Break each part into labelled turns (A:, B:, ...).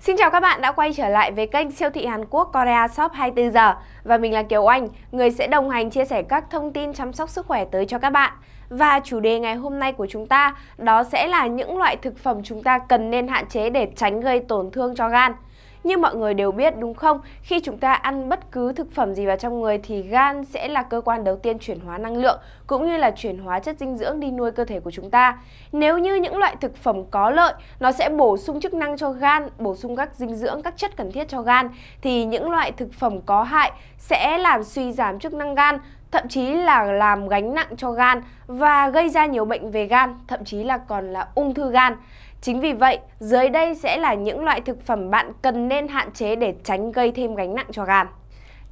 A: Xin chào các bạn đã quay trở lại với kênh siêu thị Hàn Quốc Korea Shop 24 giờ và mình là Kiều Anh, người sẽ đồng hành chia sẻ các thông tin chăm sóc sức khỏe tới cho các bạn. Và chủ đề ngày hôm nay của chúng ta đó sẽ là những loại thực phẩm chúng ta cần nên hạn chế để tránh gây tổn thương cho gan. Như mọi người đều biết đúng không, khi chúng ta ăn bất cứ thực phẩm gì vào trong người thì gan sẽ là cơ quan đầu tiên chuyển hóa năng lượng cũng như là chuyển hóa chất dinh dưỡng đi nuôi cơ thể của chúng ta. Nếu như những loại thực phẩm có lợi, nó sẽ bổ sung chức năng cho gan, bổ sung các dinh dưỡng, các chất cần thiết cho gan thì những loại thực phẩm có hại sẽ làm suy giảm chức năng gan, thậm chí là làm gánh nặng cho gan và gây ra nhiều bệnh về gan, thậm chí là còn là ung thư gan. Chính vì vậy, dưới đây sẽ là những loại thực phẩm bạn cần nên hạn chế để tránh gây thêm gánh nặng cho gan.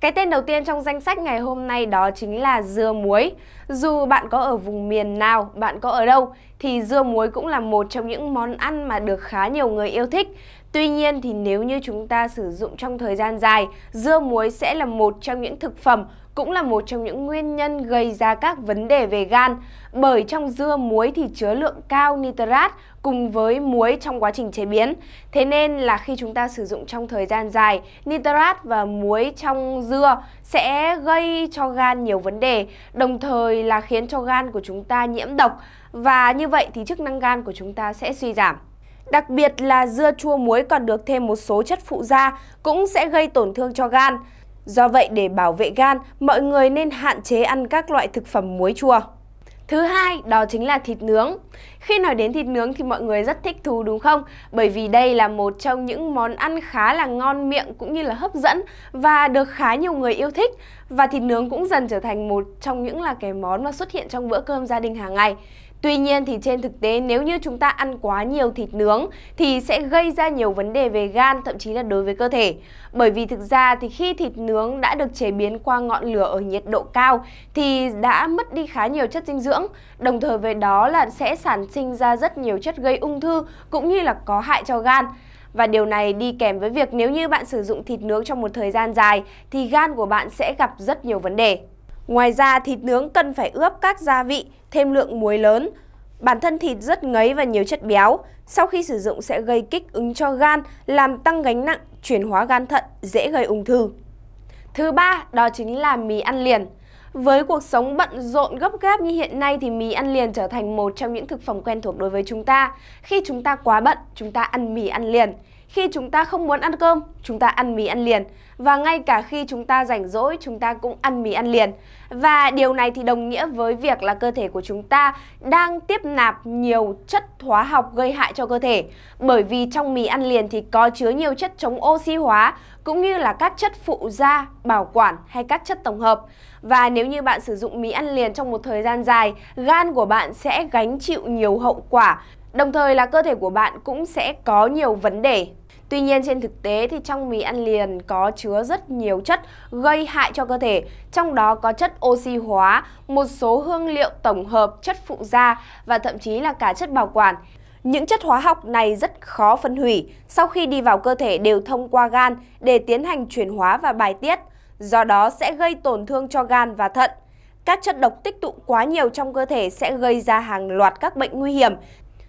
A: Cái tên đầu tiên trong danh sách ngày hôm nay đó chính là dưa muối. Dù bạn có ở vùng miền nào, bạn có ở đâu, thì dưa muối cũng là một trong những món ăn mà được khá nhiều người yêu thích. Tuy nhiên thì nếu như chúng ta sử dụng trong thời gian dài, dưa muối sẽ là một trong những thực phẩm cũng là một trong những nguyên nhân gây ra các vấn đề về gan. Bởi trong dưa muối thì chứa lượng cao nitrat cùng với muối trong quá trình chế biến. Thế nên là khi chúng ta sử dụng trong thời gian dài, nitrat và muối trong dưa sẽ gây cho gan nhiều vấn đề, đồng thời là khiến cho gan của chúng ta nhiễm độc và như vậy thì chức năng gan của chúng ta sẽ suy giảm. Đặc biệt là dưa chua muối còn được thêm một số chất phụ gia cũng sẽ gây tổn thương cho gan. Do vậy để bảo vệ gan, mọi người nên hạn chế ăn các loại thực phẩm muối chua. Thứ hai, đó chính là thịt nướng. Khi nói đến thịt nướng thì mọi người rất thích thú đúng không? Bởi vì đây là một trong những món ăn khá là ngon miệng cũng như là hấp dẫn và được khá nhiều người yêu thích. Và thịt nướng cũng dần trở thành một trong những là cái món mà xuất hiện trong bữa cơm gia đình hàng ngày. Tuy nhiên thì trên thực tế nếu như chúng ta ăn quá nhiều thịt nướng thì sẽ gây ra nhiều vấn đề về gan, thậm chí là đối với cơ thể. Bởi vì thực ra thì khi thịt nướng đã được chế biến qua ngọn lửa ở nhiệt độ cao thì đã mất đi khá nhiều chất dinh dưỡng. Đồng thời với đó là sẽ sản sinh ra rất nhiều chất gây ung thư cũng như là có hại cho gan. Và điều này đi kèm với việc nếu như bạn sử dụng thịt nướng trong một thời gian dài thì gan của bạn sẽ gặp rất nhiều vấn đề. Ngoài ra, thịt nướng cần phải ướp các gia vị, thêm lượng muối lớn. Bản thân thịt rất ngấy và nhiều chất béo, sau khi sử dụng sẽ gây kích ứng cho gan, làm tăng gánh nặng, chuyển hóa gan thận, dễ gây ung thư. Thứ ba, đó chính là mì ăn liền. Với cuộc sống bận rộn gấp gáp như hiện nay thì mì ăn liền trở thành một trong những thực phẩm quen thuộc đối với chúng ta. Khi chúng ta quá bận, chúng ta ăn mì ăn liền. Khi chúng ta không muốn ăn cơm, chúng ta ăn mì ăn liền. Và ngay cả khi chúng ta rảnh rỗi, chúng ta cũng ăn mì ăn liền. Và điều này thì đồng nghĩa với việc là cơ thể của chúng ta đang tiếp nạp nhiều chất hóa học gây hại cho cơ thể. Bởi vì trong mì ăn liền thì có chứa nhiều chất chống oxy hóa cũng như là các chất phụ gia, bảo quản hay các chất tổng hợp. Và nếu như bạn sử dụng mì ăn liền trong một thời gian dài, gan của bạn sẽ gánh chịu nhiều hậu quả Đồng thời là cơ thể của bạn cũng sẽ có nhiều vấn đề. Tuy nhiên trên thực tế thì trong mì ăn liền có chứa rất nhiều chất gây hại cho cơ thể, trong đó có chất oxy hóa, một số hương liệu tổng hợp, chất phụ gia và thậm chí là cả chất bảo quản. Những chất hóa học này rất khó phân hủy, sau khi đi vào cơ thể đều thông qua gan để tiến hành chuyển hóa và bài tiết, do đó sẽ gây tổn thương cho gan và thận. Các chất độc tích tụ quá nhiều trong cơ thể sẽ gây ra hàng loạt các bệnh nguy hiểm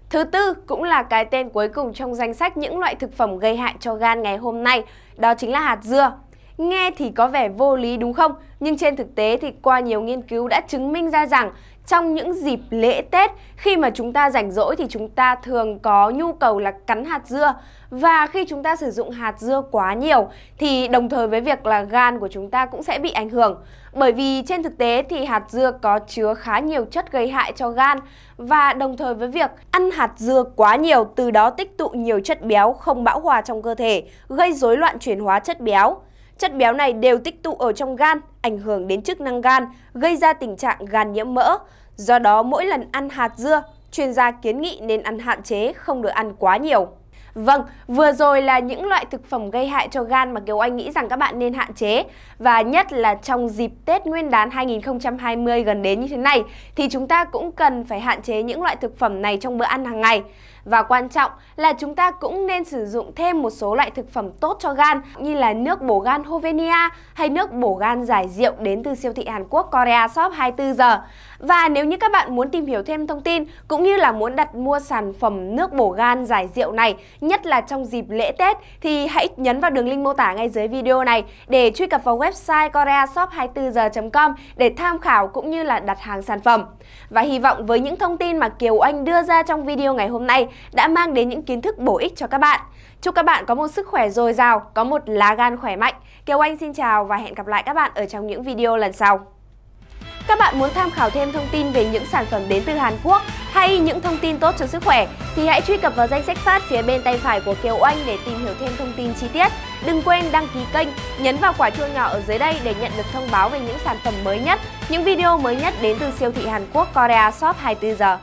A: Thứ tư cũng là cái tên cuối cùng trong danh sách những loại thực phẩm gây hại cho gan ngày hôm nay, đó chính là hạt dưa. Nghe thì có vẻ vô lý đúng không? Nhưng trên thực tế thì qua nhiều nghiên cứu đã chứng minh ra rằng trong những dịp lễ Tết, khi mà chúng ta rảnh rỗi thì chúng ta thường có nhu cầu là cắn hạt dưa. Và khi chúng ta sử dụng hạt dưa quá nhiều, thì đồng thời với việc là gan của chúng ta cũng sẽ bị ảnh hưởng. Bởi vì trên thực tế thì hạt dưa có chứa khá nhiều chất gây hại cho gan. Và đồng thời với việc ăn hạt dưa quá nhiều, từ đó tích tụ nhiều chất béo không bão hòa trong cơ thể, gây rối loạn chuyển hóa chất béo. Chất béo này đều tích tụ ở trong gan, ảnh hưởng đến chức năng gan, gây ra tình trạng gan nhiễm mỡ. Do đó, mỗi lần ăn hạt dưa, chuyên gia kiến nghị nên ăn hạn chế, không được ăn quá nhiều. Vâng, vừa rồi là những loại thực phẩm gây hại cho gan mà Kiều Anh nghĩ rằng các bạn nên hạn chế Và nhất là trong dịp Tết Nguyên đán 2020 gần đến như thế này Thì chúng ta cũng cần phải hạn chế những loại thực phẩm này trong bữa ăn hàng ngày và quan trọng là chúng ta cũng nên sử dụng thêm một số loại thực phẩm tốt cho gan như là nước bổ gan Hovenia hay nước bổ gan giải rượu đến từ siêu thị Hàn Quốc Korea Shop 24 giờ. Và nếu như các bạn muốn tìm hiểu thêm thông tin cũng như là muốn đặt mua sản phẩm nước bổ gan giải rượu này, nhất là trong dịp lễ Tết thì hãy nhấn vào đường link mô tả ngay dưới video này để truy cập vào website koreashop24giờ.com để tham khảo cũng như là đặt hàng sản phẩm. Và hy vọng với những thông tin mà Kiều Anh đưa ra trong video ngày hôm nay đã mang đến những kiến thức bổ ích cho các bạn. Chúc các bạn có một sức khỏe dồi dào, có một lá gan khỏe mạnh. Kiều Anh xin chào và hẹn gặp lại các bạn ở trong những video lần sau. Các bạn muốn tham khảo thêm thông tin về những sản phẩm đến từ Hàn Quốc hay những thông tin tốt cho sức khỏe thì hãy truy cập vào danh sách phát phía bên tay phải của Kiều Oanh để tìm hiểu thêm thông tin chi tiết. Đừng quên đăng ký kênh, nhấn vào quả chuông nhỏ ở dưới đây để nhận được thông báo về những sản phẩm mới nhất, những video mới nhất đến từ siêu thị Hàn Quốc Korea Shop 24 giờ.